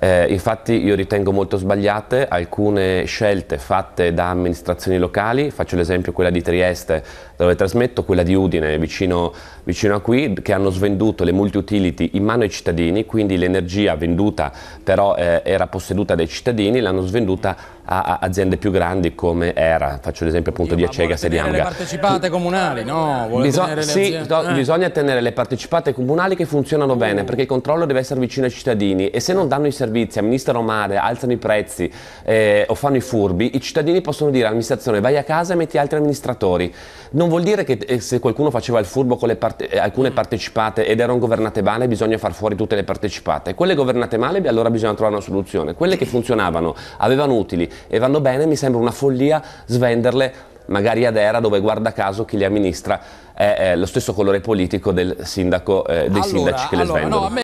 Eh, infatti io ritengo molto sbagliate alcune scelte fatte da amministrazioni locali, faccio l'esempio quella di Trieste dove trasmetto, quella di Udine vicino, vicino, a qui, che hanno svenduto le multi-utility in mano ai cittadini, quindi l'energia venduta però eh, era posseduta dai cittadini, l'hanno svenduta a, aziende più grandi come era, faccio l'esempio appunto io, di Acega Serianga. le partecipate comunali, no? Biso sì, no, eh. bisogna tenere le partecipate comunali che funzionano uh. bene perché il controllo deve essere vicino ai cittadini e se non danno i servizi, amministrano male, alzano i prezzi eh, o fanno i furbi, i cittadini possono dire all'amministrazione vai a casa e metti altri amministratori. Non vuol dire che eh, se qualcuno faceva il furbo con parte eh, alcune mm. partecipate ed erano governate male bisogna far fuori tutte le partecipate. Quelle governate male allora bisogna trovare una soluzione. Quelle che funzionavano, avevano utili e vanno bene mi sembra una follia svenderle magari ad Era dove guarda caso chi li amministra è, è lo stesso colore politico del sindaco, eh, dei allora, sindaci che le svendono. No,